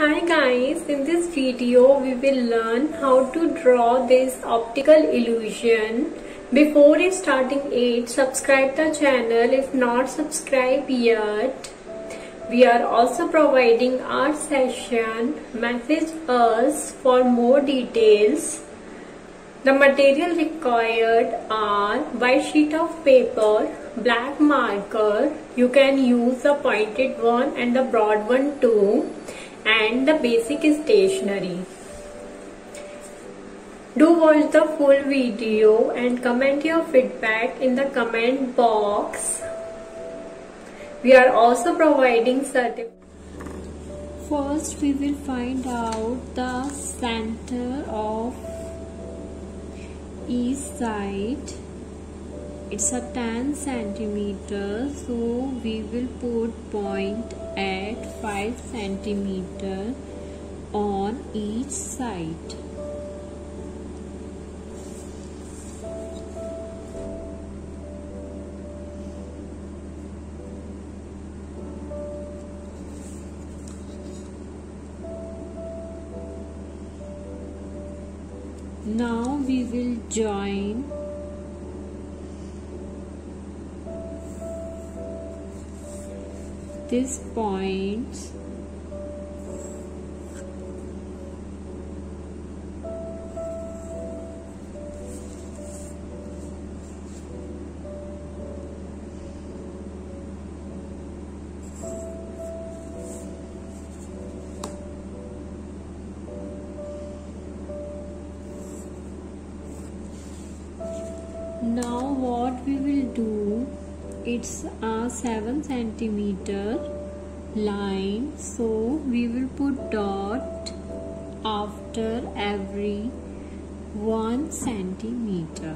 Hi guys, in this video we will learn how to draw this optical illusion. Before starting it, subscribe the channel if not subscribed yet. We are also providing art session. Message us for more details. The material required are white sheet of paper, black marker. You can use the pointed one and the broad one too and the basic stationery. Do watch the full video and comment your feedback in the comment box. We are also providing certificates. First we will find out the center of each side it's a 10 centimeter so we will put point at 5 centimeter on each side. Now we will join this point now what we will do it's a 7 centimeter line so we will put dot after every 1 centimeter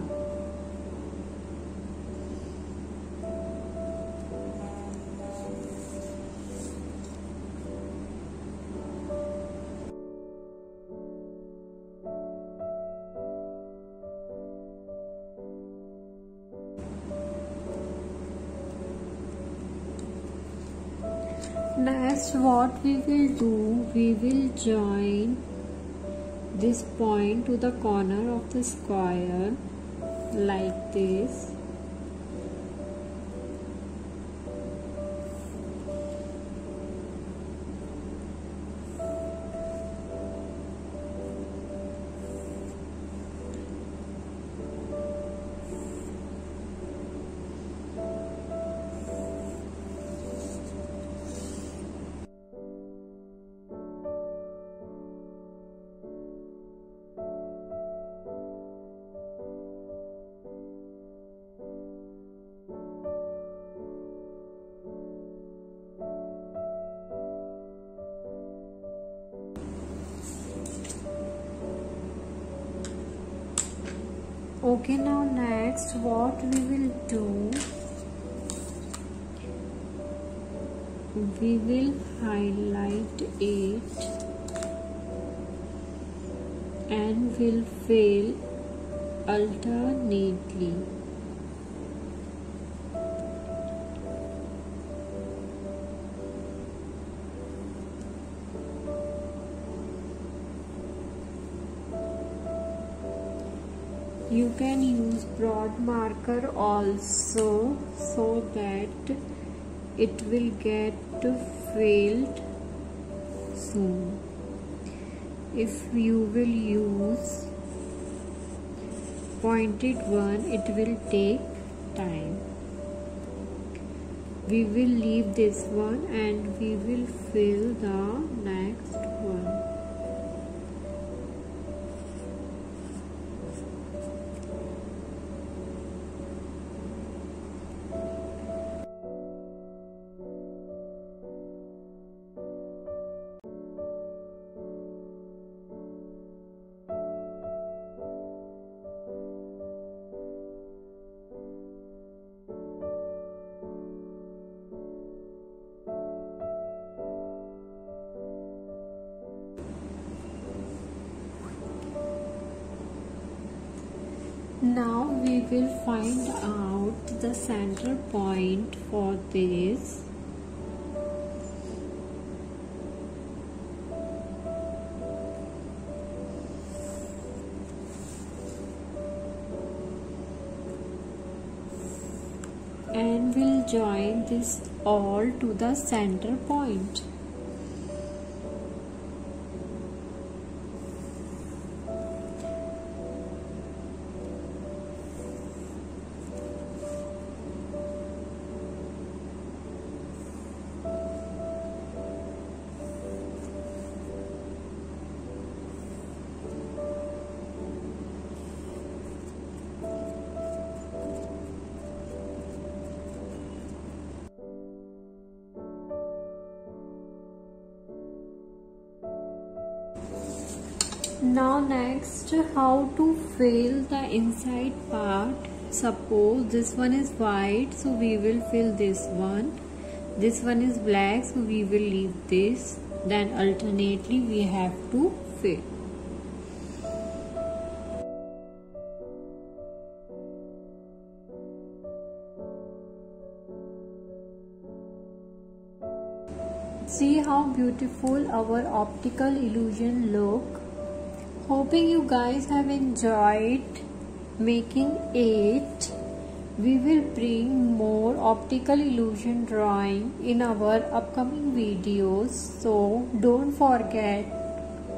next what we will do. We will join this point to the corner of the square like this okay now next what we will do we will highlight it and will fill alternately you can use broad marker also so that it will get filled soon. If you will use pointed one it will take time. We will leave this one and we will fill the now we will find out the center point for this. And we'll join this all to the center point. Now next how to fill the inside part. Suppose this one is white so we will fill this one. This one is black so we will leave this. Then alternately we have to fill. See how beautiful our optical illusion look hoping you guys have enjoyed making it. We will bring more optical illusion drawing in our upcoming videos. So don't forget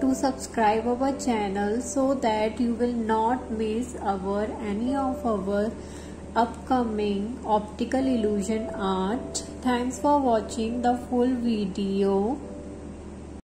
to subscribe our channel so that you will not miss our any of our upcoming optical illusion art. Thanks for watching the full video